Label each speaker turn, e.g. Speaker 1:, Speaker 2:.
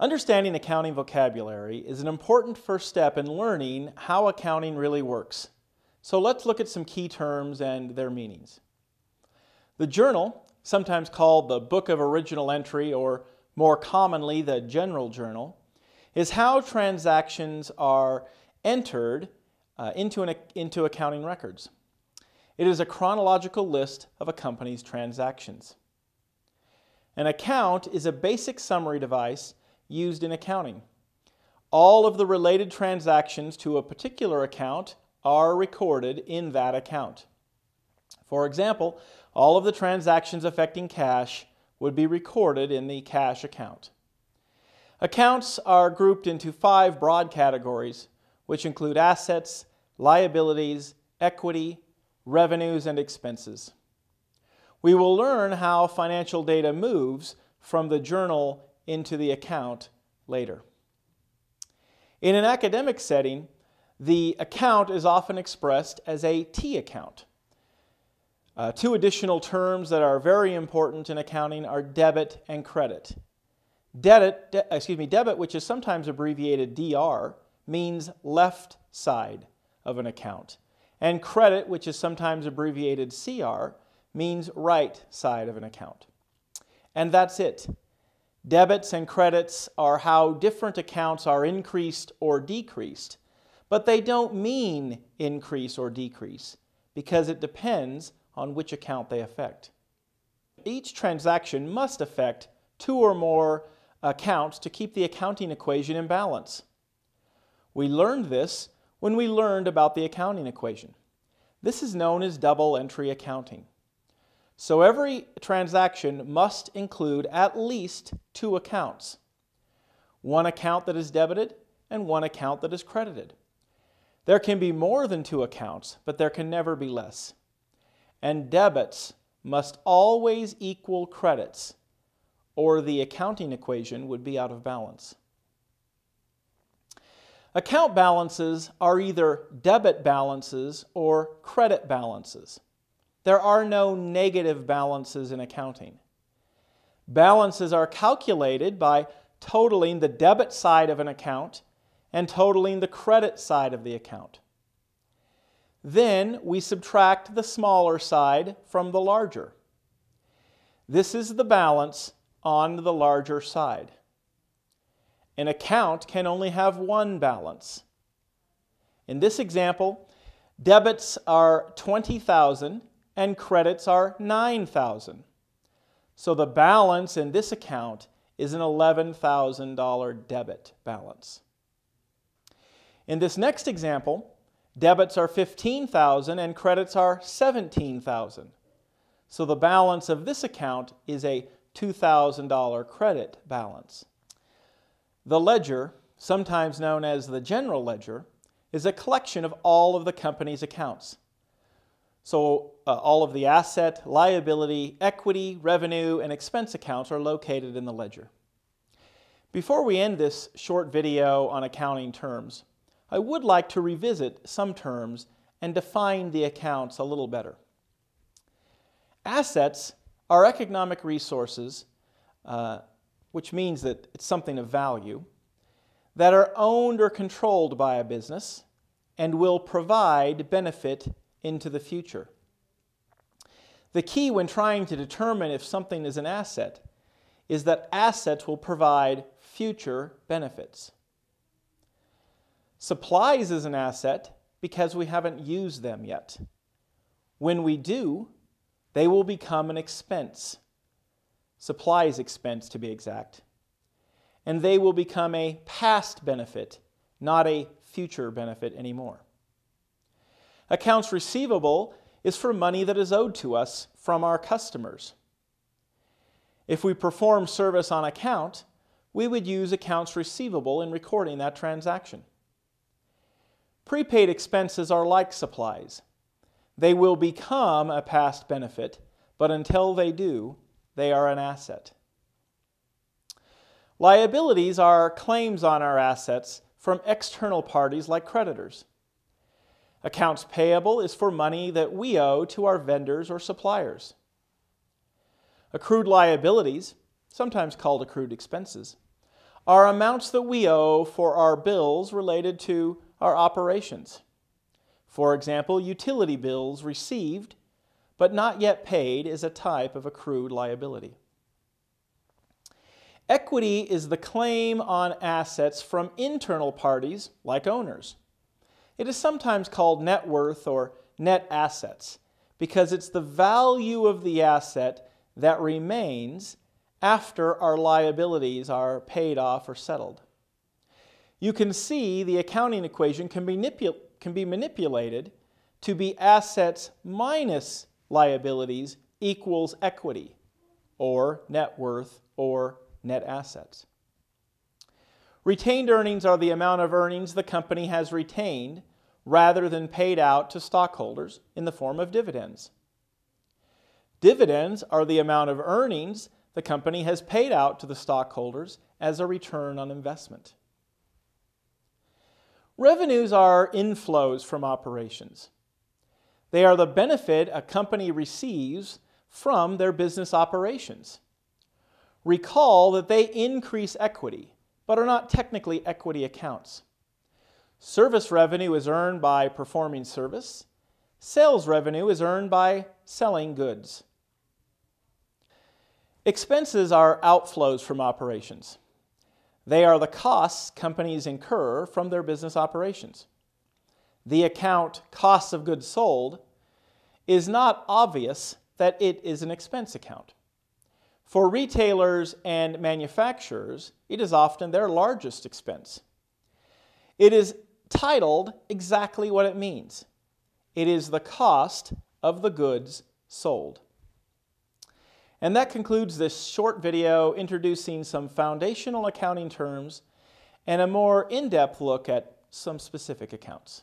Speaker 1: Understanding accounting vocabulary is an important first step in learning how accounting really works. So let's look at some key terms and their meanings. The journal, sometimes called the Book of Original Entry or more commonly the General Journal, is how transactions are entered uh, into, an, into accounting records. It is a chronological list of a company's transactions. An account is a basic summary device used in accounting. All of the related transactions to a particular account are recorded in that account. For example, all of the transactions affecting cash would be recorded in the cash account. Accounts are grouped into five broad categories, which include assets, liabilities, equity, revenues, and expenses. We will learn how financial data moves from the journal into the account later. In an academic setting, the account is often expressed as a T account. Uh, two additional terms that are very important in accounting are debit and credit. Debit, de excuse me, debit, which is sometimes abbreviated DR, means left side of an account. And credit, which is sometimes abbreviated CR, means right side of an account. And that's it. Debits and credits are how different accounts are increased or decreased, but they don't mean increase or decrease because it depends on which account they affect. Each transaction must affect two or more accounts to keep the accounting equation in balance. We learned this when we learned about the accounting equation. This is known as double entry accounting. So every transaction must include at least two accounts. One account that is debited and one account that is credited. There can be more than two accounts, but there can never be less. And debits must always equal credits, or the accounting equation would be out of balance. Account balances are either debit balances or credit balances. There are no negative balances in accounting. Balances are calculated by totaling the debit side of an account and totaling the credit side of the account. Then we subtract the smaller side from the larger. This is the balance on the larger side. An account can only have one balance. In this example, debits are 20,000 and credits are 9,000. So the balance in this account is an $11,000 debit balance. In this next example, debits are 15,000 and credits are 17,000. So the balance of this account is a $2,000 credit balance. The ledger, sometimes known as the general ledger, is a collection of all of the company's accounts. So uh, all of the asset, liability, equity, revenue, and expense accounts are located in the ledger. Before we end this short video on accounting terms, I would like to revisit some terms and define the accounts a little better. Assets are economic resources, uh, which means that it's something of value, that are owned or controlled by a business and will provide benefit into the future. The key when trying to determine if something is an asset is that assets will provide future benefits. Supplies is an asset because we haven't used them yet. When we do, they will become an expense. Supplies expense to be exact. And they will become a past benefit, not a future benefit anymore. Accounts receivable is for money that is owed to us from our customers. If we perform service on account, we would use accounts receivable in recording that transaction. Prepaid expenses are like supplies. They will become a past benefit, but until they do, they are an asset. Liabilities are claims on our assets from external parties like creditors. Accounts payable is for money that we owe to our vendors or suppliers. Accrued liabilities, sometimes called accrued expenses, are amounts that we owe for our bills related to our operations. For example, utility bills received but not yet paid is a type of accrued liability. Equity is the claim on assets from internal parties like owners. It is sometimes called net worth or net assets because it's the value of the asset that remains after our liabilities are paid off or settled. You can see the accounting equation can be, manipul can be manipulated to be assets minus liabilities equals equity, or net worth, or net assets. Retained earnings are the amount of earnings the company has retained rather than paid out to stockholders in the form of dividends. Dividends are the amount of earnings the company has paid out to the stockholders as a return on investment. Revenues are inflows from operations. They are the benefit a company receives from their business operations. Recall that they increase equity, but are not technically equity accounts. Service revenue is earned by performing service. Sales revenue is earned by selling goods. Expenses are outflows from operations. They are the costs companies incur from their business operations the account costs of goods sold, is not obvious that it is an expense account. For retailers and manufacturers, it is often their largest expense. It is titled exactly what it means. It is the cost of the goods sold. And that concludes this short video introducing some foundational accounting terms and a more in-depth look at some specific accounts.